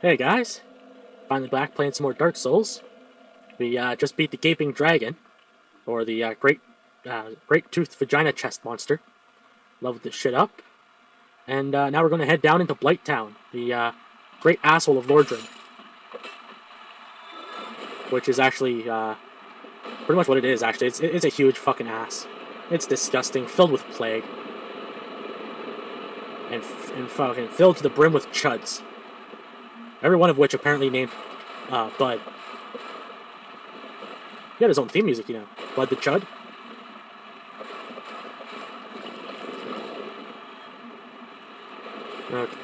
Hey guys, finally back playing some more Dark Souls. We uh, just beat the Gaping Dragon, or the uh, Great uh, Great Toothed Vagina Chest Monster. Leveled this shit up, and uh, now we're going to head down into Blight Town, the uh, Great Asshole of Lordran, which is actually uh, pretty much what it is. Actually, it's it's a huge fucking ass. It's disgusting, filled with plague, and and fucking filled to the brim with chuds. Every one of which apparently named uh, Bud. He had his own theme music, you know. Bud the Chud. Okay.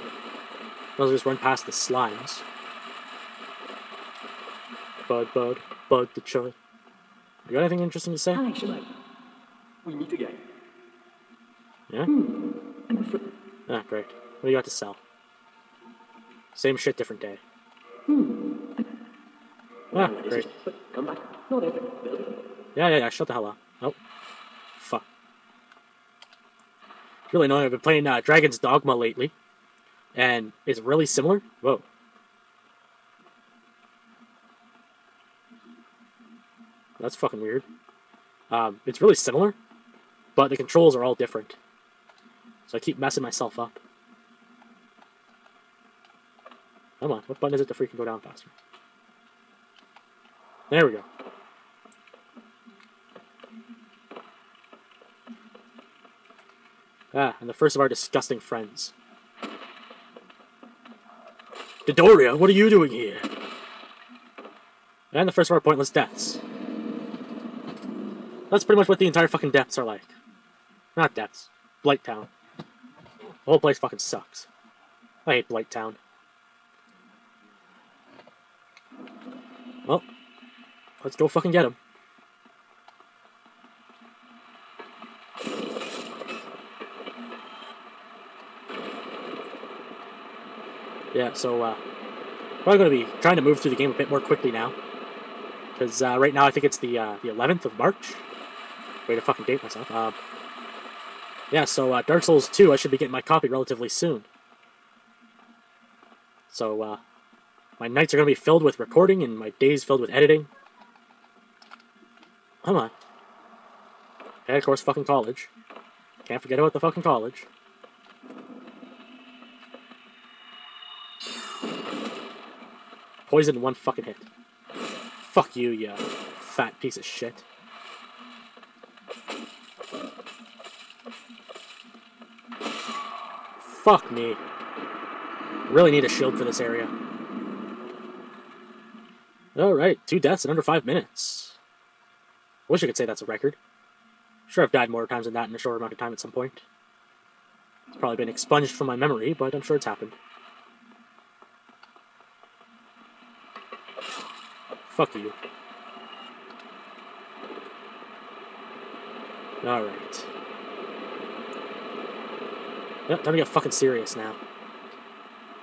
I'll just run past the slimes. Bud, Bud, Bud the Chud. You got anything interesting to say? Shemite. We meet again. Yeah? I'm afraid. Ah, great. What do you got to sell? Same shit, different day. Ah, great. Come back. Every. Yeah, yeah, yeah, shut the hell up. Oh. Fuck. It's really annoying. I've been playing uh, Dragon's Dogma lately, and it's really similar. Whoa. That's fucking weird. Um, it's really similar, but the controls are all different. So I keep messing myself up. Come on, what button is it to freaking go down faster? There we go. Ah, and the first of our disgusting friends. Dodoria, what are you doing here? And the first of our pointless deaths. That's pretty much what the entire fucking depths are like. Not depths. Blight Town. The whole place fucking sucks. I hate Blight Town. Well, let's go fucking get him. Yeah, so uh, probably going to be trying to move through the game a bit more quickly now, because uh, right now I think it's the uh, the 11th of March. Way to fucking date myself. Uh, yeah, so uh, Dark Souls 2, I should be getting my copy relatively soon. So uh, my nights are going to be filled with recording and my days filled with editing. Come on. And of course, fucking college. Can't forget about the fucking college. Poison one fucking hit. Fuck you, you fat piece of shit. Fuck me. Really need a shield for this area. Alright, two deaths in under five minutes. Wish I could say that's a record. Sure, I've died more times than that in a short amount of time at some point. It's probably been expunged from my memory, but I'm sure it's happened. Fuck you. Alright. Yep, time to get fucking serious now.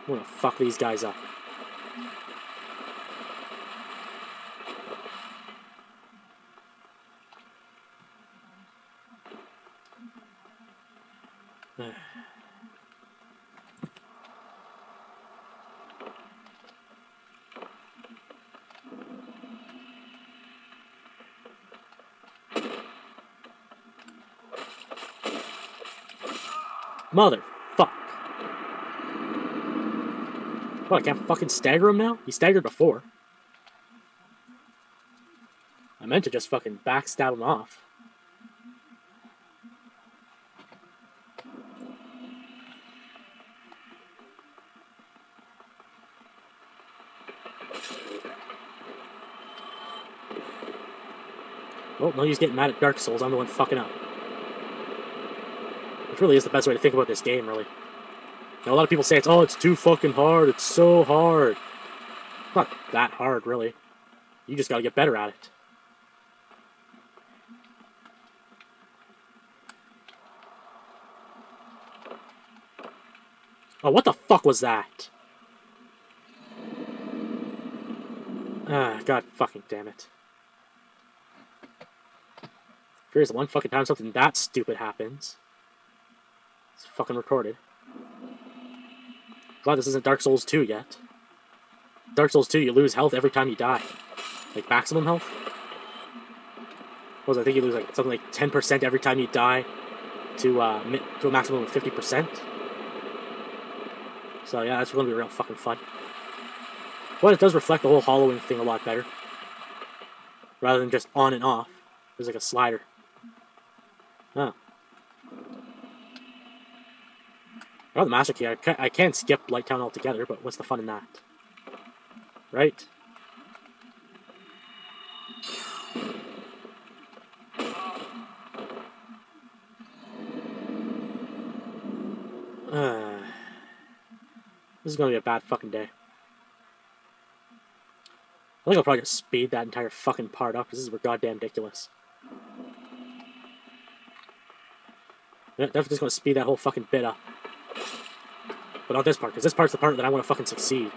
I'm gonna fuck these guys up. Mother fuck. What, I can't fucking stagger him now? He staggered before. I meant to just fucking backstab him off. No use getting mad at Dark Souls, I'm the one fucking up. Which really is the best way to think about this game, really. Now, a lot of people say it's, oh, it's too fucking hard, it's so hard. Not that hard, really. You just gotta get better at it. Oh, what the fuck was that? Ah, god fucking damn it. Here's one fucking time something that stupid happens. It's fucking recorded. Glad this isn't Dark Souls 2 yet. Dark Souls 2, you lose health every time you die. Like maximum health. What was? I think you lose like something like 10% every time you die to uh, to a maximum of 50%. So yeah, that's gonna be real fucking fun. But it does reflect the whole hollowing thing a lot better. Rather than just on and off. There's like a slider. Oh. Oh, the Master Key. I can, I can skip Blight Town altogether, but what's the fun in that? Right? This is gonna be a bad fucking day. I think I'll probably just speed that entire fucking part up because this is goddamn ridiculous. Definitely just gonna speed that whole fucking bit up. But not this part, because this part's the part that I want to fucking succeed.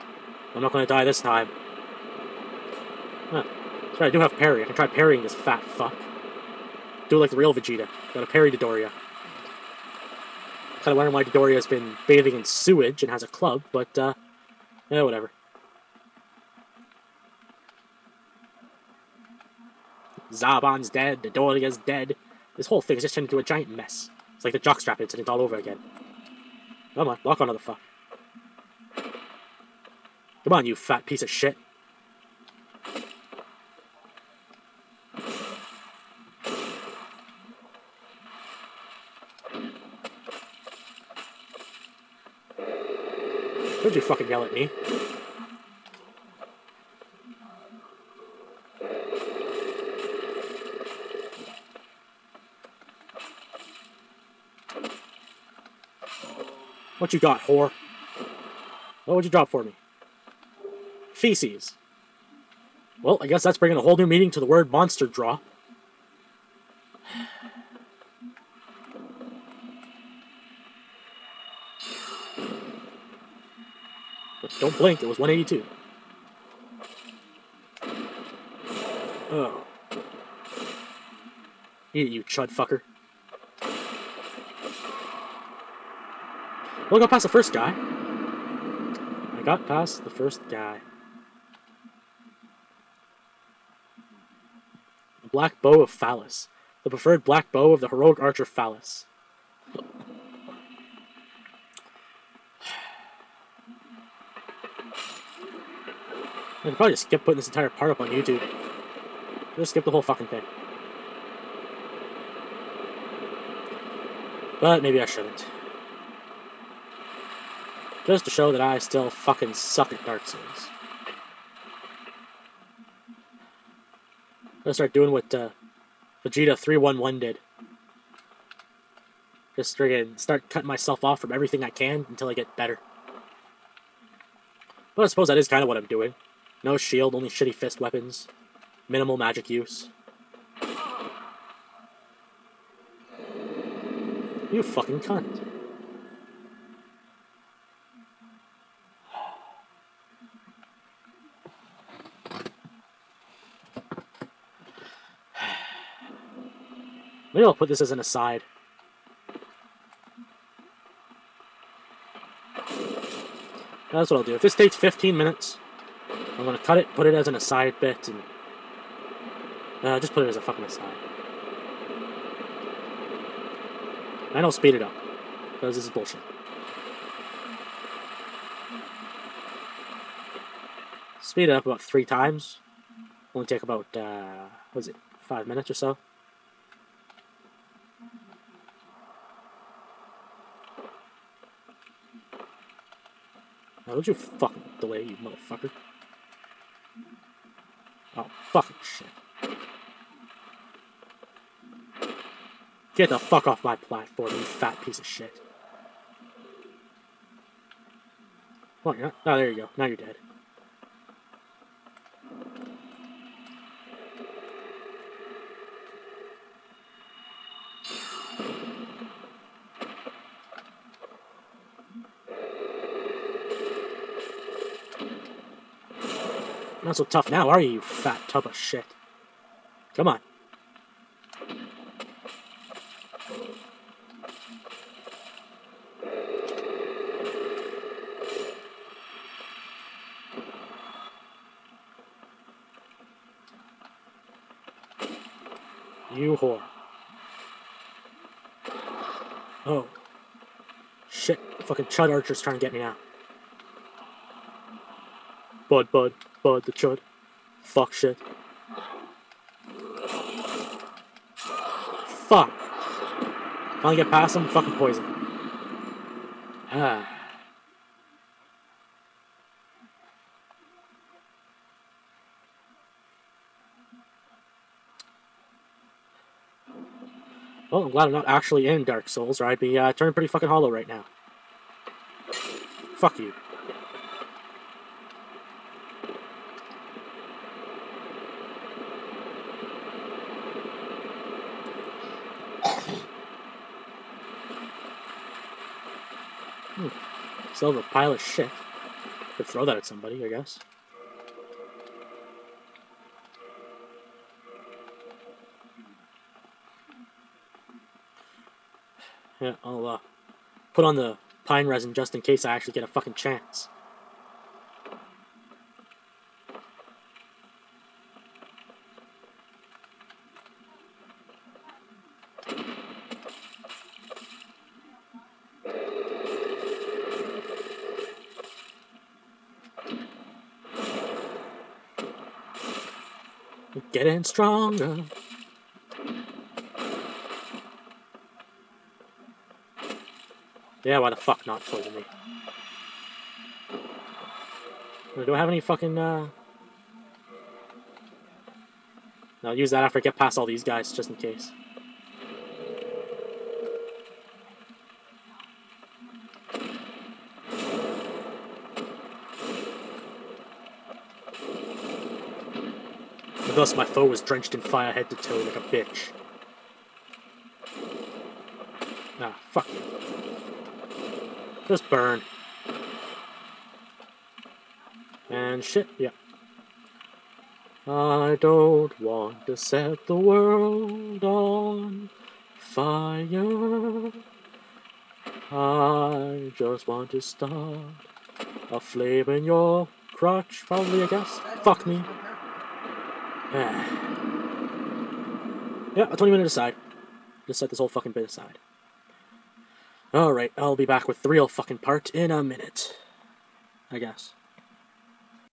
I'm not gonna die this time. Huh. Sorry, I do have parry. I can try parrying this fat fuck. Do it like the real Vegeta. Gotta parry Dodoria. Kinda wondering why Dodoria's been bathing in sewage and has a club, but, uh, yeah, whatever. Zarbon's dead, Dodoria's dead. This whole thing is just turned into a giant mess. It's like the jockstrap incident all over again. Come on, lock onto the fuck. Come on, you fat piece of shit. Don't you fucking yell at me. What you got, whore? What would you drop for me? Feces. Well, I guess that's bringing a whole new meaning to the word monster draw. But don't blink, it was 182. Oh. Eat it, you chud fucker. Well, I got past the first guy. I got past the first guy. The black bow of Phallus. The preferred black bow of the heroic archer Phallus. I could probably just skip putting this entire part up on YouTube. Just skip the whole fucking thing. But maybe I shouldn't. Just to show that I still fucking suck at Dark Souls. I'm gonna start doing what uh, Vegeta 311 did. Just friggin' start cutting myself off from everything I can until I get better. But I suppose that is kind of what I'm doing. No shield, only shitty fist weapons. Minimal magic use. You fucking cunt. Maybe I'll put this as an aside. That's what I'll do. If this takes 15 minutes, I'm gonna cut it, put it as an aside bit, and uh, just put it as a fucking aside. I don't speed it up because this is bullshit. Speed it up about three times. Only take about uh, what is it, five minutes or so. Now, don't you fucking delay, you motherfucker. Oh, fucking shit. Get the fuck off my platform, you fat piece of shit. What, you're not? Oh, there you go. Now you're dead. Not so tough now, are you, you fat tub of shit? Come on. You whore. Oh. Shit. Fucking Chud Archer's trying to get me now. Bud, bud bud, the Chud. Fuck shit. Fuck. Finally get past him, fucking poison. Ah. Well, I'm glad I'm not actually in Dark Souls, or I'd be uh, turning pretty fucking hollow right now. Fuck you. Still have a pile of shit. Could throw that at somebody, I guess. Yeah, I'll uh, put on the pine resin just in case I actually get a fucking chance. Getting stronger. Yeah, why the fuck not poison me? Do I have any fucking, uh... No, use that after I get past all these guys, just in case. Thus, my foe was drenched in fire head to toe like a bitch. Ah, fuck you. Just burn. And shit, yeah. I don't want to set the world on fire. I just want to start a flame in your crotch, probably, I guess. Fuck me. Yeah, a 20 minute aside. Just set this whole fucking bit aside. Alright, I'll be back with the real fucking part in a minute. I guess.